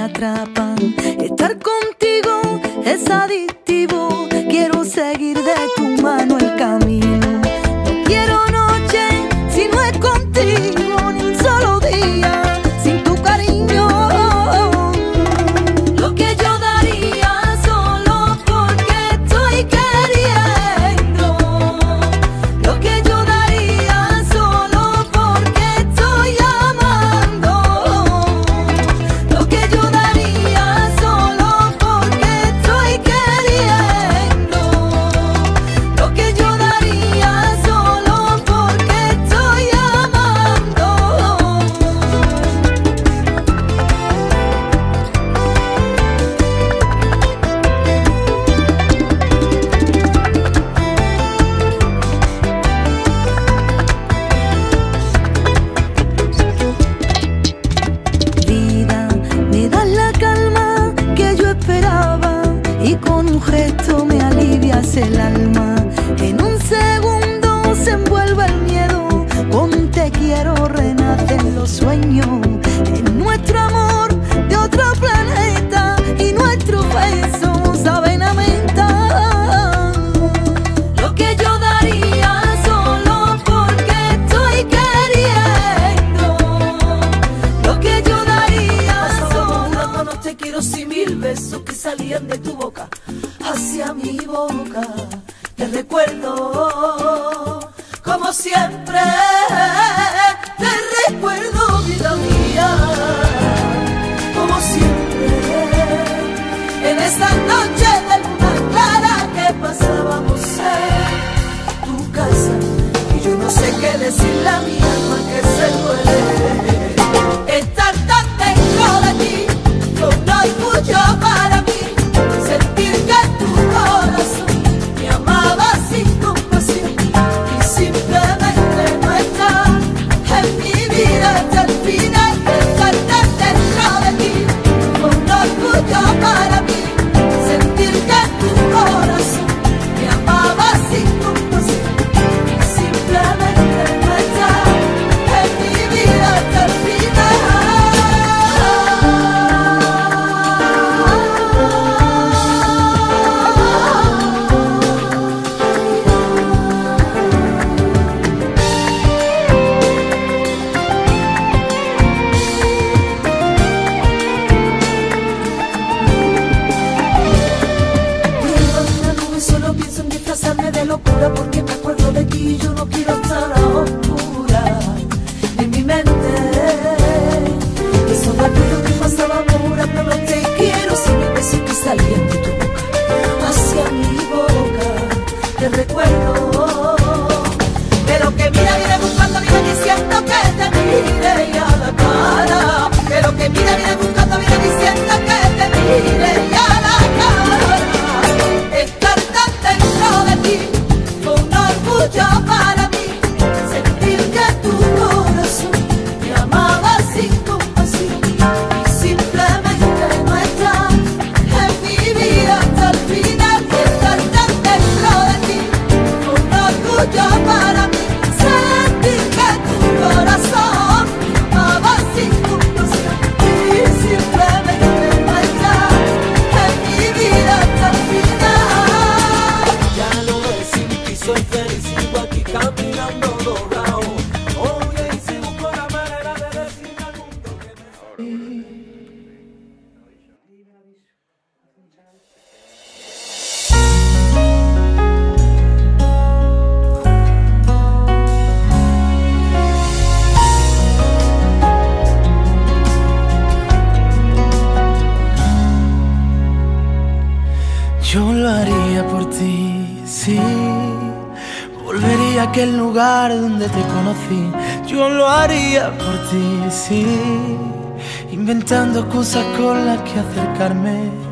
atrapan. Estar contigo es adictivo. Quiero seguir de tu el miedo, con te quiero renacen los sueños. En nuestro amor de otro planeta y nuestro beso saben a menta. Lo que yo daría solo porque estoy queriendo. Lo que yo daría Pasaba no te quiero si mil besos que salían de tu boca hacia mi boca. Te recuerdo como siempre. Te recuerdo, vida mía, como siempre. En esta noche de luna clara que pasábamos en tu casa. Y yo no sé qué decirle a mi alma que se duele. Pero que mira, viene buscando, viene diciendo que te mire y a la cara. Estar tan dentro de ti fue un orgullo para mí. Sentir que tu corazón me amaba sin compasión y simplemente no está en mi vida hasta el final. Estar tan dentro de ti fue un orgullo para mí. Aquel lugar donde te conocí. Yo lo haría por ti, sí. Inventando cosas con las que acercarme.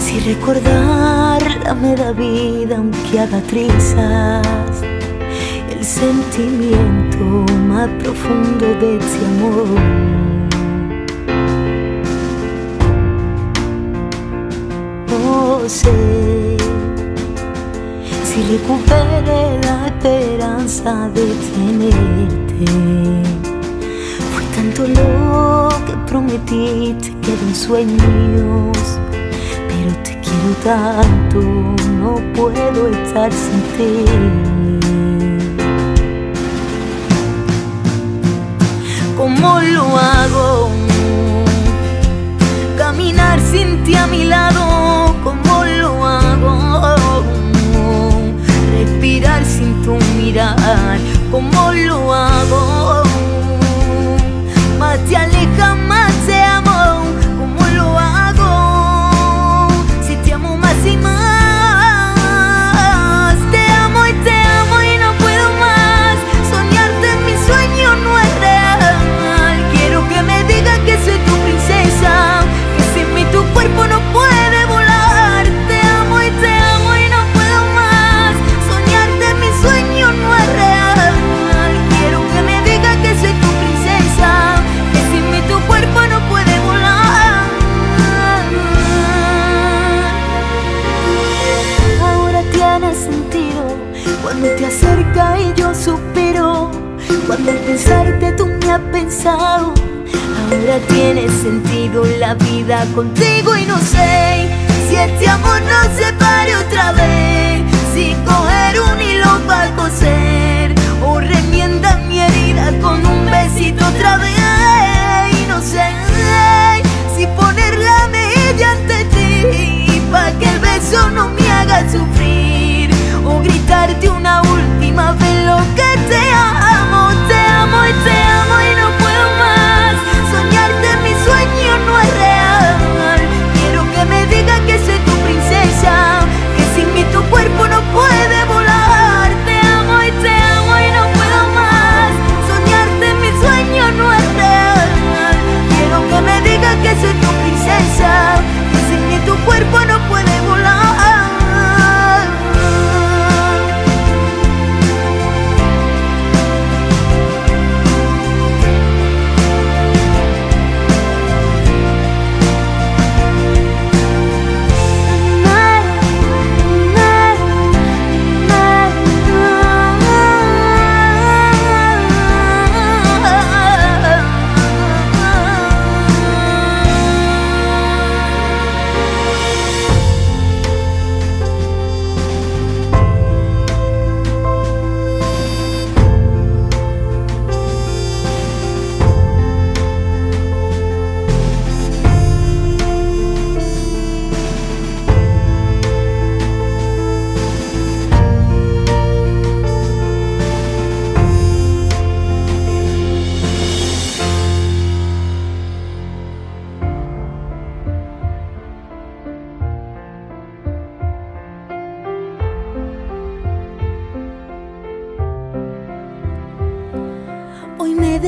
Si recordarla me da vida aunque haga trizas. El sentimiento más profundo de este amor. No sé si recupere la esperanza de tenerte. Fue tanto lo que prometiste que eran sueños, pero te quiero tanto, no puedo estar sin ti. ¿Cómo lo hago? Caminar sin ti a mi lado, ¿cómo lo hago? Respirar sin tu mirar, ¿cómo lo hago? Más te aleja, más Cuando al pensarte tú me has pensado. Ahora tiene sentido la vida contigo y no sé si este amor nos separe otra vez. Si coger un hilo para coser o remienda mi herida con un besito otra vez.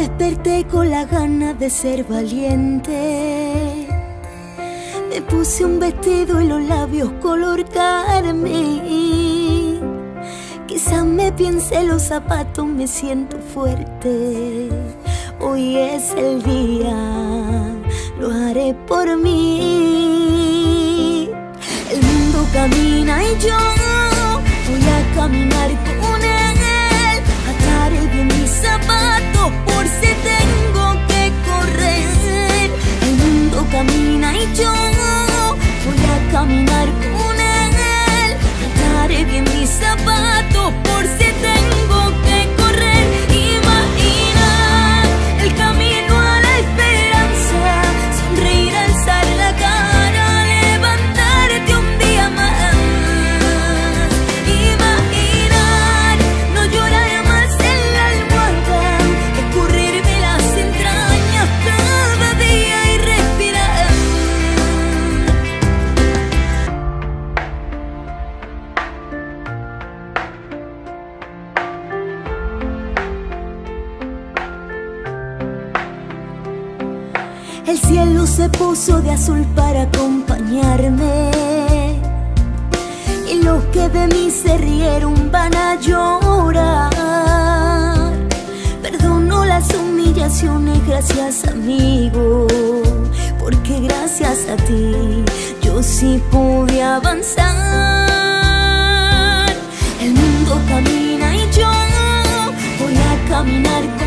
Desperté con la ganas de ser valiente. Me puse un vestido y los labios color carmín. Quizás me piense los zapatos, me siento fuerte. Hoy es el día, lo haré por mí. de mí se rieron van a llorar. Perdono las humillaciones, gracias amigo, porque gracias a ti yo sí pude avanzar. El mundo camina y yo voy a caminar con